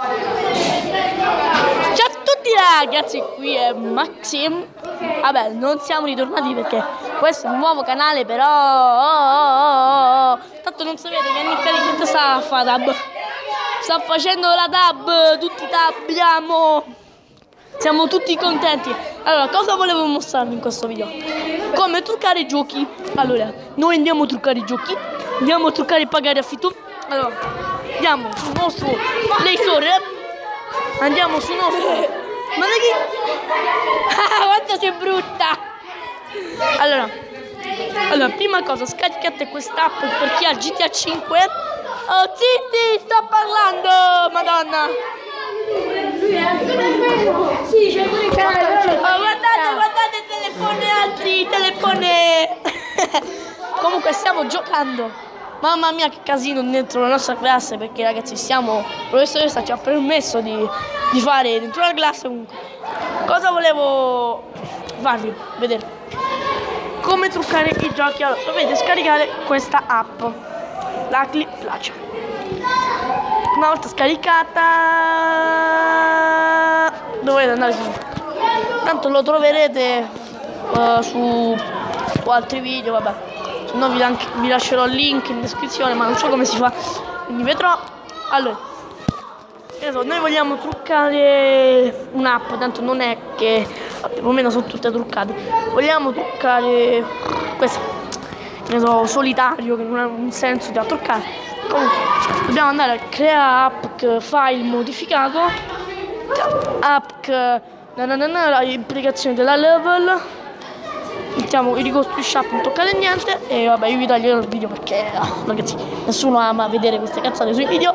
Ciao a tutti ragazzi, qui è Maxim. Vabbè, non siamo ritornati perché questo è un nuovo canale, però... Oh, oh, oh, Tanto non sapete che Nick Carichetto sta a fare tab. Sta facendo la tab, tutti tabbiamo. Siamo tutti contenti. Allora, cosa volevo mostrarvi in questo video? Come truccare i giochi. Allora, noi andiamo a truccare i giochi, andiamo a truccare e pagare affitto. Allora, andiamo sul nostro Play Store. Andiamo sul nostro. Ma da chi? Ah, quanto sei brutta! Allora, allora, prima cosa, scaricate quest'app per chi ha GTA 5. Oh, zitti, sto parlando, madonna! Sì, c'è pure il canale. Oh, guardate, guardate, telefone altri, telefone. Comunque stiamo giocando. Mamma mia che casino dentro la nostra classe perché ragazzi siamo, la professoressa ci ha permesso di, di fare dentro la classe comunque. Cosa volevo farvi vedere? Come truccare i giochi. Allora, dovete scaricare questa app, la Clip Place. Una volta scaricata dovete andare su tanto lo troverete uh, su, altri video vabbè no vi, anche, vi, lascerò il link in descrizione ma non so come si fa. Quindi vedrò. Allora so, noi vogliamo truccare un'app tanto non è che o meno sono tutte truccate. Vogliamo truccare questa ne so solitario che non ha un senso da truccare. Comunque dobbiamo andare a crea app file modificato. App la implicazione della level mettiamo il ricostruisci app non toccate niente e vabbè io vi taglierò il video perché ragazzi nessuno ama vedere queste cazzate sui video.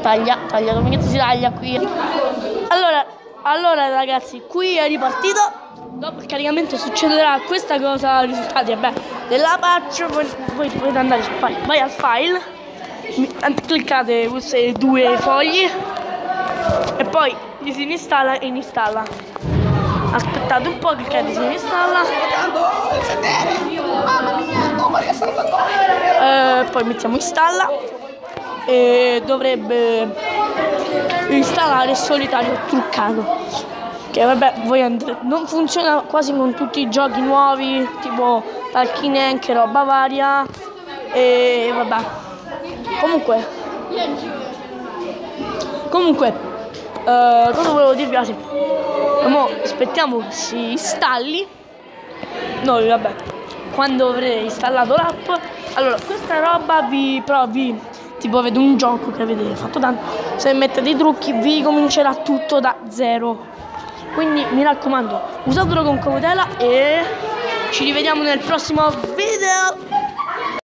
Taglia taglia come si taglia qui? Allora allora ragazzi qui è ripartito. Dopo il caricamento succederà questa cosa risultati vabbè della patch voi, voi potete andare su file vai al file cliccate queste due fogli e poi disinstalla e installa aspettate un po' che disinstalla eh, poi mettiamo installa. E dovrebbe installare solitario truccato che vabbè voi andrete non funziona quasi con tutti i giochi nuovi tipo anche roba varia. E vabbè. Comunque. Comunque Uh, cosa volevo dirvi? Ah, sì. Mo aspettiamo si installi. Noi, vabbè, quando avrete installato l'app, allora questa roba vi però vi tipo avete un gioco che avete fatto tanto, se mettete i trucchi vi comincerà tutto da zero. Quindi mi raccomando, usatelo con cautela e ci rivediamo nel prossimo video.